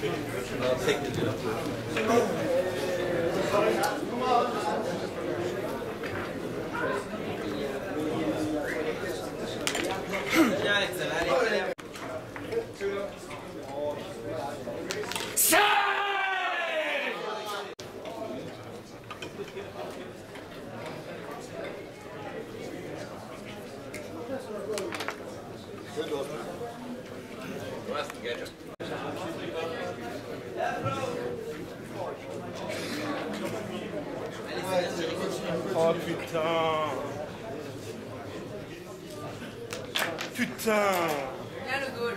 8 lira. Good luck. Rest and get him. Oh putain Putain le goal.